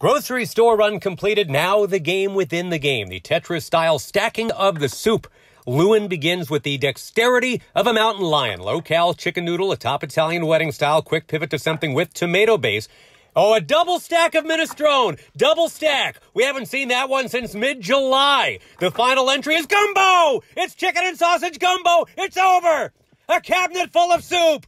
Grocery store run completed. Now the game within the game. The Tetris style stacking of the soup. Lewin begins with the dexterity of a mountain lion. Low cal chicken noodle, a top Italian wedding style, quick pivot to something with tomato base. Oh, a double stack of minestrone. Double stack. We haven't seen that one since mid July. The final entry is gumbo. It's chicken and sausage gumbo. It's over. A cabinet full of soup.